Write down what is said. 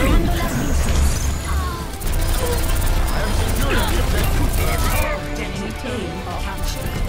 I am securing the objective.